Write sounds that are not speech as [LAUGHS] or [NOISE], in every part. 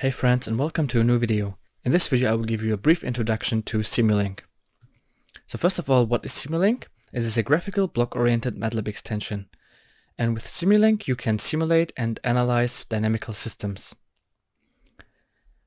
Hey friends and welcome to a new video. In this video I will give you a brief introduction to Simulink. So first of all, what is Simulink? It is a graphical block-oriented MATLAB extension. And with Simulink you can simulate and analyze dynamical systems.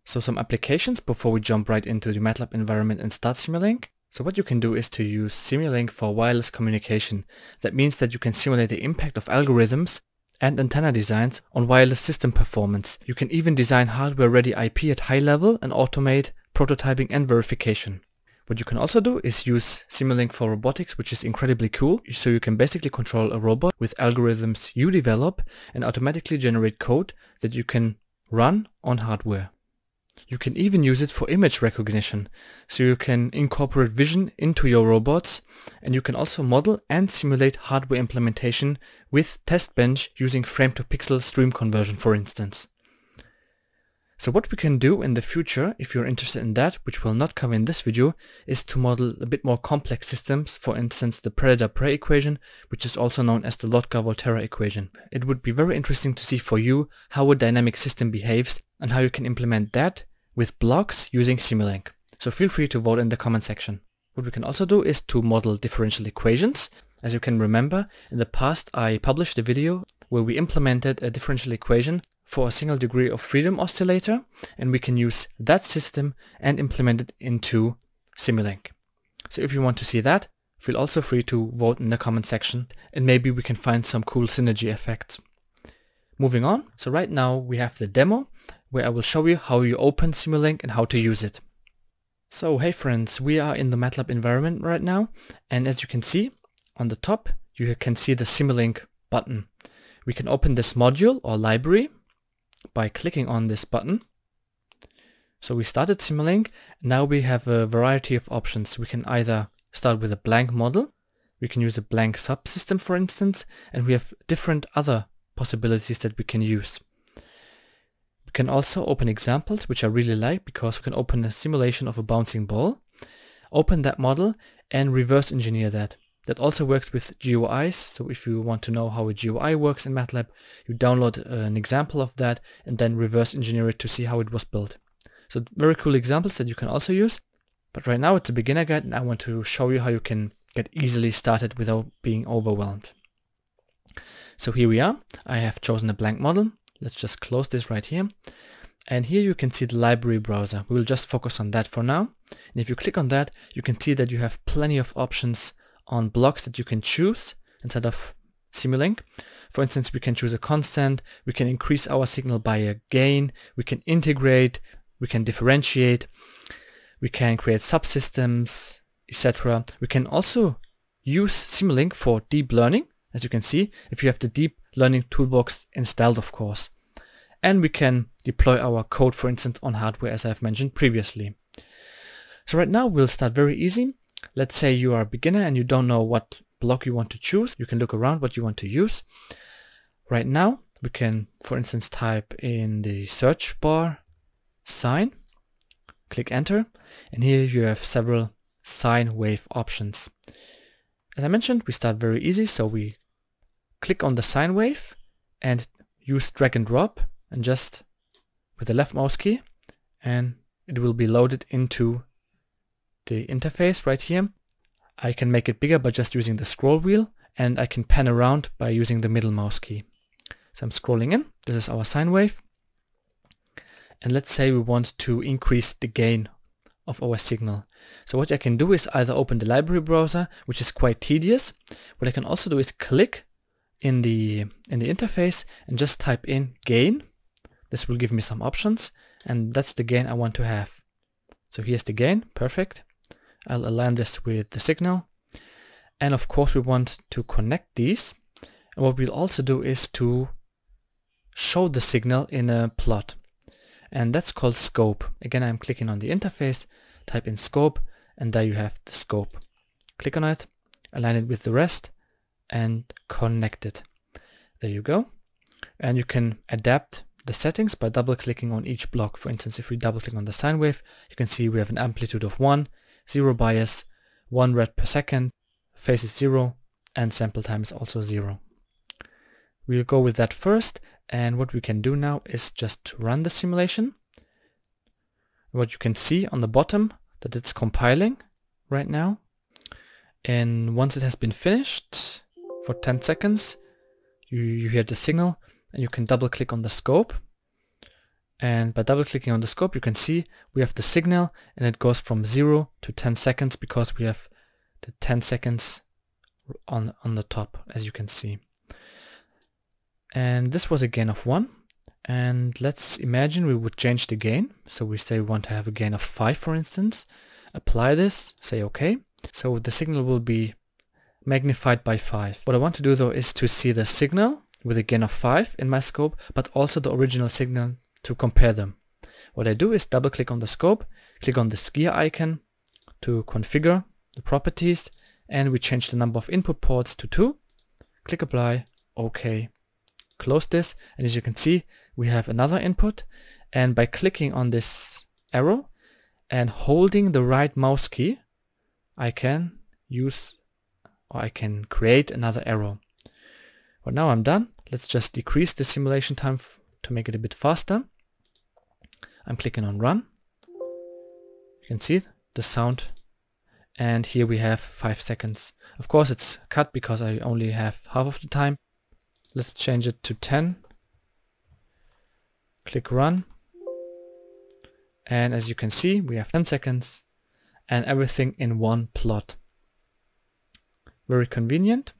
So some applications before we jump right into the MATLAB environment and start Simulink. So what you can do is to use Simulink for wireless communication. That means that you can simulate the impact of algorithms and antenna designs on wireless system performance. You can even design hardware-ready IP at high level and automate prototyping and verification. What you can also do is use Simulink for robotics, which is incredibly cool. So you can basically control a robot with algorithms you develop and automatically generate code that you can run on hardware. You can even use it for image recognition, so you can incorporate vision into your robots and you can also model and simulate hardware implementation with TestBench using frame-to-pixel stream conversion for instance. So what we can do in the future, if you're interested in that, which we'll not cover in this video, is to model a bit more complex systems, for instance the predator-prey equation, which is also known as the Lotka-Volterra equation. It would be very interesting to see for you how a dynamic system behaves and how you can implement that with blocks using Simulink. So feel free to vote in the comment section. What we can also do is to model differential equations. As you can remember, in the past I published a video where we implemented a differential equation for a single degree of freedom oscillator and we can use that system and implement it into Simulink. So if you want to see that, feel also free to vote in the comment section and maybe we can find some cool synergy effects. Moving on, so right now we have the demo where I will show you how you open Simulink and how to use it. So hey friends, we are in the MATLAB environment right now and as you can see on the top you can see the Simulink button. We can open this module or library by clicking on this button. So we started Simulink, now we have a variety of options. We can either start with a blank model, we can use a blank subsystem for instance, and we have different other possibilities that we can use. We can also open examples, which I really like because we can open a simulation of a bouncing ball, open that model and reverse engineer that. That also works with GUIs, so if you want to know how a GUI works in MATLAB, you download uh, an example of that and then reverse engineer it to see how it was built. So very cool examples that you can also use. But right now it's a beginner guide and I want to show you how you can get easily started without being overwhelmed. So here we are. I have chosen a blank model. Let's just close this right here. And here you can see the library browser. We will just focus on that for now. And if you click on that, you can see that you have plenty of options on blocks that you can choose instead of Simulink. For instance, we can choose a constant, we can increase our signal by a gain, we can integrate, we can differentiate, we can create subsystems, etc. We can also use Simulink for deep learning, as you can see, if you have the deep learning toolbox installed of course. And we can deploy our code for instance on hardware as I've mentioned previously. So right now we'll start very easy. Let's say you are a beginner and you don't know what block you want to choose. You can look around what you want to use. Right now we can for instance type in the search bar sine, click enter and here you have several sine wave options. As I mentioned we start very easy so we click on the sine wave and use drag and drop and just with the left mouse key and it will be loaded into the interface right here. I can make it bigger by just using the scroll wheel and I can pan around by using the middle mouse key. So I'm scrolling in, this is our sine wave and let's say we want to increase the gain of our signal. So what I can do is either open the library browser, which is quite tedious. What I can also do is click in the in the interface and just type in gain. This will give me some options and that's the gain I want to have. So here's the gain, perfect. I'll align this with the signal. And of course we want to connect these. And what we'll also do is to show the signal in a plot. And that's called scope. Again, I'm clicking on the interface, type in scope, and there you have the scope. Click on it, align it with the rest, and connect it. There you go. And you can adapt the settings by double clicking on each block. For instance, if we double click on the sine wave, you can see we have an amplitude of 1, 0 bias, 1 rad per second, phase is 0, and sample time is also 0. We'll go with that first, and what we can do now is just run the simulation. What you can see on the bottom that it's compiling right now. And once it has been finished for 10 seconds, you, you hear the signal and you can double click on the scope. And by double clicking on the scope, you can see we have the signal and it goes from 0 to 10 seconds because we have the 10 seconds on, on the top, as you can see. And this was a gain of 1. And let's imagine we would change the gain. So we say we want to have a gain of 5, for instance. Apply this, say OK. So the signal will be magnified by 5. What I want to do though is to see the signal with a gain of 5 in my scope, but also the original signal to compare them. What I do is double click on the scope, click on the gear icon to configure the properties, and we change the number of input ports to 2. Click apply, OK. Close this, and as you can see, we have another input, and by clicking on this arrow and holding the right mouse key, I can use or I can create another arrow. Well, now I'm done. Let's just decrease the simulation time to make it a bit faster. I'm clicking on run. You can see the sound. And here we have five seconds. Of course it's cut because I only have half of the time. Let's change it to 10. Click run. And as you can see, we have 10 seconds and everything in one plot. Very convenient.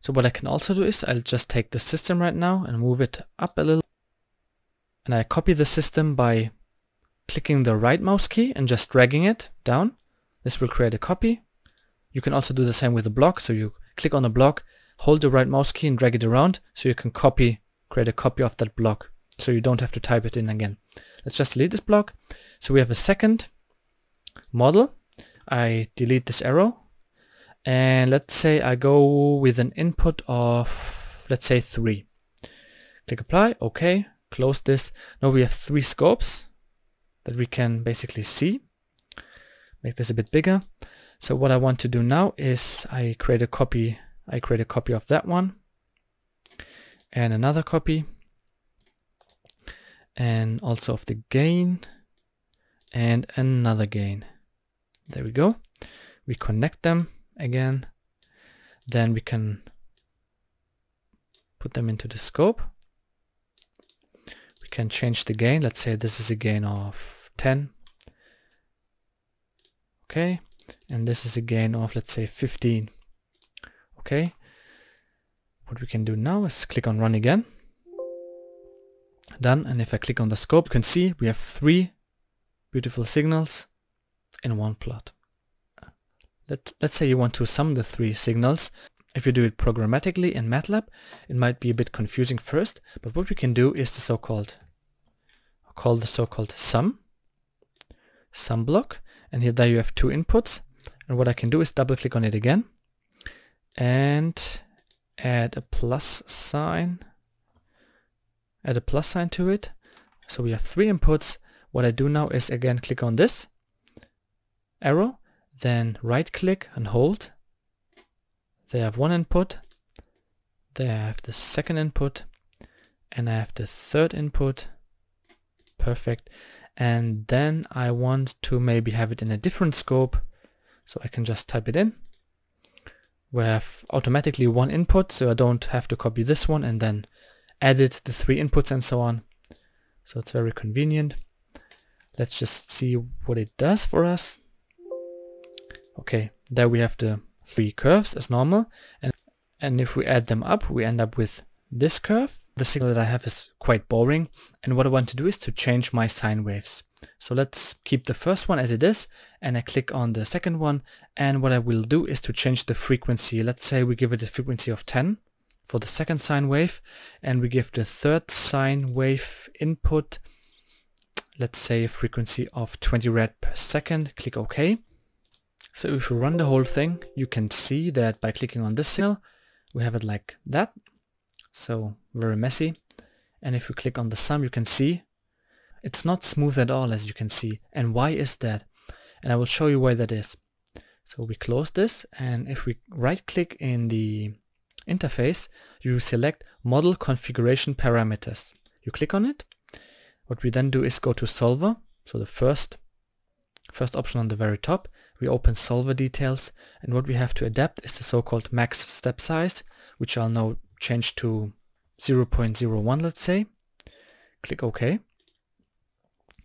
So what I can also do is I'll just take the system right now and move it up a little. And I copy the system by clicking the right mouse key and just dragging it down. This will create a copy. You can also do the same with the block. So you click on a block, hold the right mouse key and drag it around so you can copy, create a copy of that block. So you don't have to type it in again. Let's just delete this block. So we have a second model. I delete this arrow and let's say I go with an input of let's say 3. Click apply, okay, close this. Now we have three scopes that we can basically see. Make this a bit bigger. So what I want to do now is I create a copy I create a copy of that one and another copy and also of the gain and another gain. There we go. We connect them again. Then we can put them into the scope. We can change the gain. Let's say this is a gain of 10. Okay. And this is a gain of, let's say, 15. Okay. What we can do now is click on run again. Done. And if I click on the scope, you can see we have three beautiful signals in one plot. Let, let's say you want to sum the three signals. If you do it programmatically in MATLAB, it might be a bit confusing first, but what we can do is the so-called, call the so-called sum, sum block, and here there you have two inputs, and what I can do is double click on it again, and add a plus sign, add a plus sign to it, so we have three inputs. What I do now is again click on this arrow then right click and hold. They have one input. They have the second input. And I have the third input. Perfect. And then I want to maybe have it in a different scope. So I can just type it in. We have automatically one input, so I don't have to copy this one and then edit the three inputs and so on. So it's very convenient. Let's just see what it does for us. Okay, there we have the three curves as normal. And, and if we add them up, we end up with this curve. The signal that I have is quite boring. And what I want to do is to change my sine waves. So let's keep the first one as it is. And I click on the second one. And what I will do is to change the frequency. Let's say we give it a frequency of 10 for the second sine wave. And we give the third sine wave input, let's say a frequency of 20 rad per second. Click OK. So if you run the whole thing, you can see that by clicking on this signal, we have it like that. So very messy. And if we click on the sum, you can see it's not smooth at all, as you can see. And why is that? And I will show you why that is. So we close this, and if we right click in the interface, you select model configuration parameters. You click on it. What we then do is go to solver, so the first first option on the very top, we open solver details and what we have to adapt is the so-called max step size, which I'll now change to 0.01 let's say. Click OK.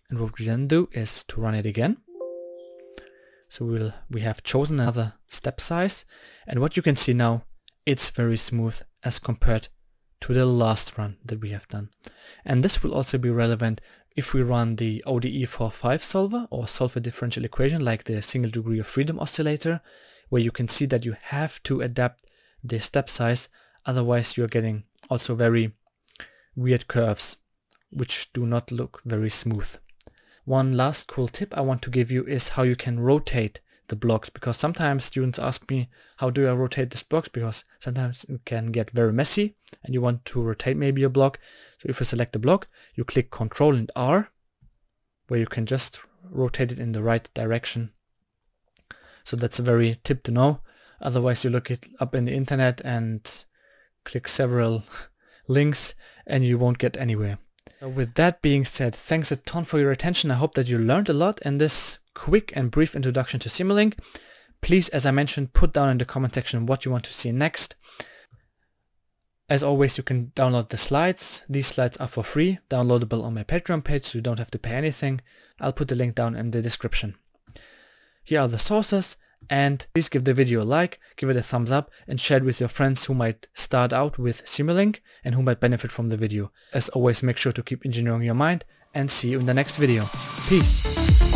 And what we then do is to run it again. So we'll, we have chosen another step size and what you can see now, it's very smooth as compared to the last run that we have done. And this will also be relevant if we run the ODE 4.5 solver or solve a differential equation like the single degree of freedom oscillator, where you can see that you have to adapt the step size, otherwise you're getting also very weird curves, which do not look very smooth. One last cool tip I want to give you is how you can rotate the blocks because sometimes students ask me how do I rotate this blocks because sometimes it can get very messy and you want to rotate maybe a block. So if you select the block, you click Control and R where you can just rotate it in the right direction. So that's a very tip to know. Otherwise you look it up in the internet and click several [LAUGHS] links and you won't get anywhere. With that being said, thanks a ton for your attention. I hope that you learned a lot in this quick and brief introduction to Simulink. Please, as I mentioned, put down in the comment section what you want to see next. As always, you can download the slides. These slides are for free, downloadable on my Patreon page, so you don't have to pay anything. I'll put the link down in the description. Here are the sources, and please give the video a like, give it a thumbs up, and share it with your friends who might start out with Simulink and who might benefit from the video. As always, make sure to keep engineering your mind, and see you in the next video. Peace!